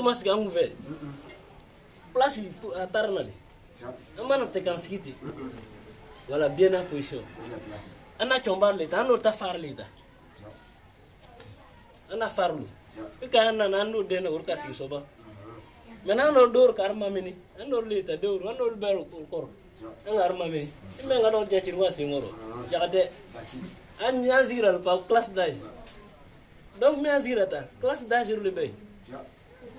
Mas sigi an kun atar nali. a taara na le an wala bien na position an na cɔn baara le ta an n'o ta fara le ta an na fara lo i ka an nana an ka sigi soba mɛ n'an n'o dɔw mini an n'olu le ta dɔw an n'olu bɛɛ o kɔrɔ ka arima mini i mɛ n ka dɔw jɛnciri wa sen kɔrɔ jakatɛ pa classe d'âge donc mi azira ta klas dajir le bɛ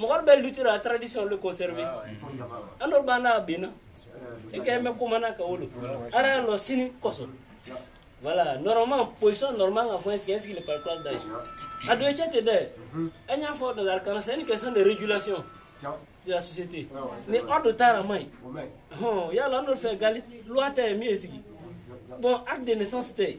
mɔgɔ bɛ lutte la tradition le conserver an dɔ b'an n'a benna i kɛ mɛ komana ka lo sini kɔsɔ voilà normalement position normal ka fɔ est ce que qu'il est par place d'âge À deux cɛ tɛ dɛ dans l'arcana c'est une question de régulation de la société ni hors de man Il y a dɔ fait gali loi tɛ mieux. ye bon acte de naissance tɛ